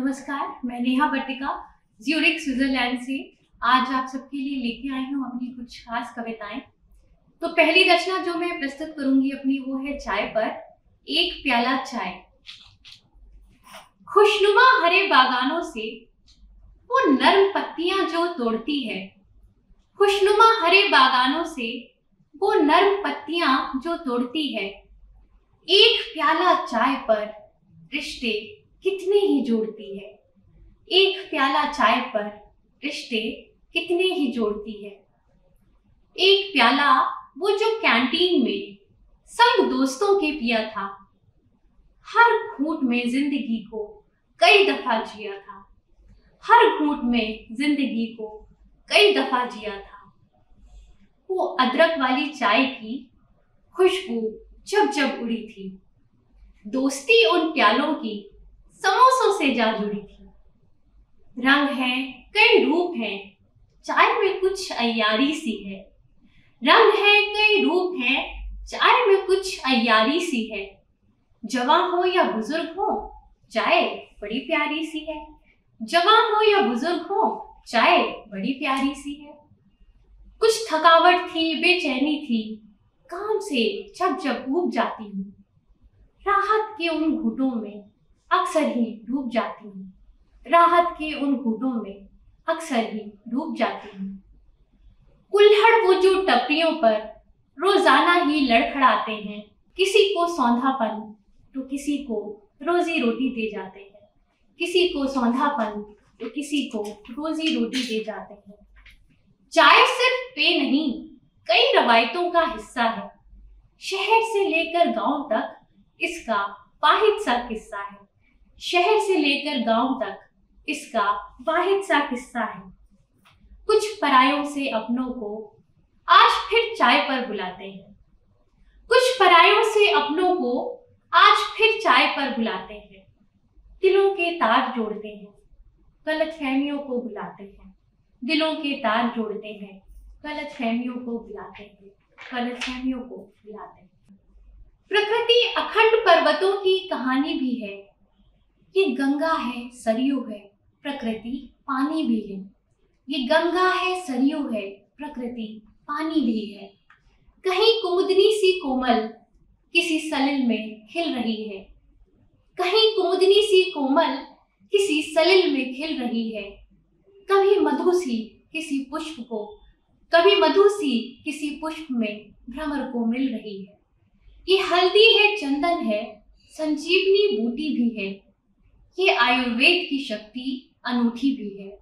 नमस्कार, मैं Neha बट्टिका Zurich Switzerland से आज आप सबके लिए लेके आई हूँ अपनी कुछ खास कविताएँ। तो पहली रचना जो मैं प्रस्तुत करूँगी अपनी, वो है चाय पर, एक प्याला चाय। खुशनुमा हरे बागानों से, वो नर्म पत्तियाँ जो तोड़ती है। खुशनुमा हरे बागानों से, वो नर्म पत्तियाँ जो तोड़ती है। एक प्याला चाय पर रिश्ते कितने ही जोड़ती है। एक प्याला चाय पर रिश्ते कितने ही जोड़ती है। एक प्याला, वो जो कैंटीन में संग दोस्तों के पिया था, हर घूट में ज़िंदगी को कई दफ़ा जिया था। हर घूट में ज़िंदगी को कई दफ़ा जिया था। वो अदरक वाली चाय की खुशबू जब जब उड़ी थी। दोस्ती उन प्यालों की समोसों से जा जुड़ी थी। रंग है, कई रूप हैं, चाय में कुछ अयारी सी है। रंग है, कई रूप हैं, चाय में कुछ अयारी सी है। जवान हो या बुज़ुर्ग हो, चाय बड़ी प्यारी सी है। जवान हो या बुज़ुर्ग हो, चाय बड़ी प्यारी सी है। कुछ थकावट थी, बेचैनी थी, काम से जब जब उब जाती हूँ। राहत के उन घुटों में अक्सर ही डूब जाती हूँ। राहत के उन घुटों में अक्सर ही डूब जाती हूँ। कुल्हड़ वो जो टपरियों पर रोज़ाना ही लड़खड़ाते हैं। किसी को सौंधापन तो किसी को रोजी रोटी दे जाते हैं। किसी को सौंधापन तो किसी को रोजी रोटी दे जाते हैं। चाय सिर्फ़ पे नहीं, कई रवायतों का हिस्सा है। शहर से लेकर गाँव तक इसका वाहिद सा किस्सा है। शहर से लेकर गाँव तक इसका वाहिद सा किस्सा है। कुछ परायों से अपनों को आज फिर चाय पर बुलाते हैं। कुछ परायों से अपनों को आज फिर चाय पर बुलाते हैं। दिलों के तार जोड़ते हैं गलत फहमियों को बुलाते हैं। दिलों के तार जोड़ते हैं गलत फहमियों को बुलाते हैं गलत फहमियों को बुलाते हैं। प्रकृति अखंड पर्वतों की कहानी भी है। ये गंगा है, सरयू है, प्रकृति पानी भी है। ये गंगा है, सरयू है, प्रकृति पानी भी है। कहीं कुमुदनी सी कोमल किसी सलिल में खिल रही है। कहीं कुमुदनी सी कोमल किसी सलिल में खिल रही है। कभी मधु सी किसी पुष्प को, कभी मधु सी किसी पुष्प में भ्रमर को मिल रही है। ये हल्दी है, चंदन है, संजीवनी बूटी भी है। ये आयुर्वेद की शक्ति अनूठी भी है।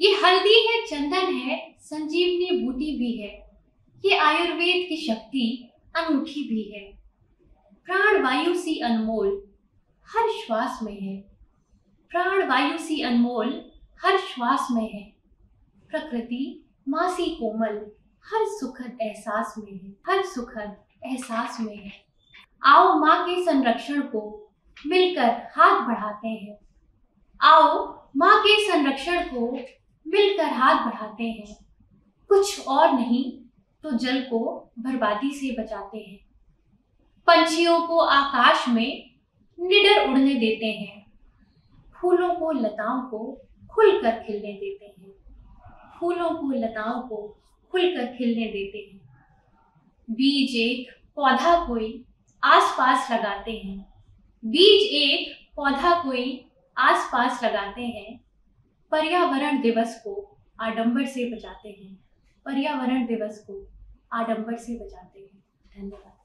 ये हल्दी है, चंदन है, संजीवनी बूटी भी है। ये आयुर्वेद की शक्ति अनूठी भी है। प्राण वायु सी अनमोल हर श्वास में है। प्राण वायु सी अनमोल हर श्वास में है। प्रकृति मासी कोमल हर सुखद एहसास में है। हर सुखद एहसास में है। आओ माँ के संरक्षण को मिलकर हाथ बढ़ाते हैं। आओ, माँ के संरक्षण को मिलकर हाथ बढ़ाते हैं। कुछ और नहीं तो जल को बर्बादी से बचाते हैं। पंछियों को आकाश में निडर उड़ने देते हैं। फूलों को लताओं को खुलकर खिलने देते हैं। फूलों को लताओं को खुलकर खिलने देते हैं। बीज एक पौधा कोई आसपास लगाते हैं। बीज एक पौधा कोई आसपास लगाते हैं, पर्यावरण दिवस को आडंबर से बचाते हैं। पर्यावरण दिवस को आडंबर से बचाते हैं। धन्यवाद।